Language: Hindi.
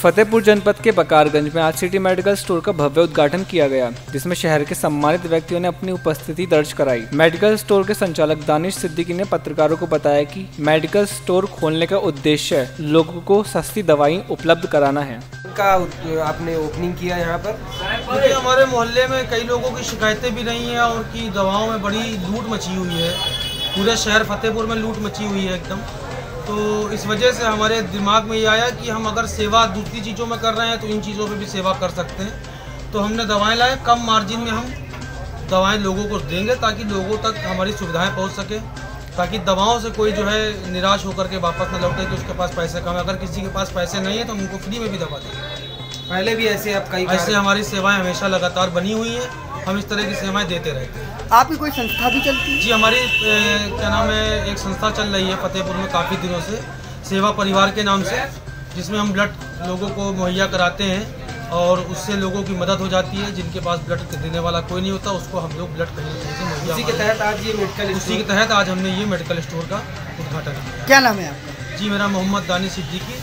फतेहपुर जनपद के बकारगंज में आज सिटी मेडिकल स्टोर का भव्य उद्घाटन किया गया जिसमें शहर के सम्मानित व्यक्तियों ने अपनी उपस्थिति दर्ज कराई। मेडिकल स्टोर के संचालक दानिश सिद्दीकी ने पत्रकारों को बताया कि मेडिकल स्टोर खोलने का उद्देश्य लोगों को सस्ती दवाई उपलब्ध कराना है। का आपने ओपनिंग किया यहाँ पर? क्योंकि हमारे मोहल्ले में कई लोगों की शिकायतें भी रही हैं और की दवाओं में बड़ी लूट मची हुई है। पूरे शहर फतेहपुर में लूट मची हुई है एकदम। तो इस वजह से हमारे दिमाग में ये आया कि हम अगर सेवा दूसरी चीज़ों में कर रहे हैं तो इन चीज़ों पे भी सेवा कर सकते हैं। तो हमने दवाएँ लाए कम मार्जिन में हम दवाएँ लोगों को देंगे ताकि लोगों तक हमारी सुविधाएँ पहुँच सके ताकि दवाओं से कोई जो है निराश होकर के वापस न लौटे कि उसके पास पैसे कम है। अगर किसी के पास पैसे नहीं है तो हम उनको फ्री में भी दवा देंगे। पहले भी ऐसे आप कई ऐसे हमारी सेवाएँ हमेशा लगातार बनी हुई हैं। हम इस तरह की सेवाएँ देते रहते हैं। आपकी कोई संस्था भी चलती है? जी हमारी ए, क्या नाम है एक संस्था चल रही है फतेहपुर में काफ़ी दिनों से सेवा परिवार के नाम से जिसमें हम ब्लड लोगों को मुहैया कराते हैं और उससे लोगों की मदद हो जाती है जिनके पास ब्लड देने वाला कोई नहीं होता उसको हम लोग ब्लड कहीं से मुहैया उसी के तहत आज ये मेडिकल उसी के तहत आज हमने ये मेडिकल स्टोर का उद्घाटन किया। क्या नाम है आपका? जी मेरा मोहम्मद दानी सिद्दीकी।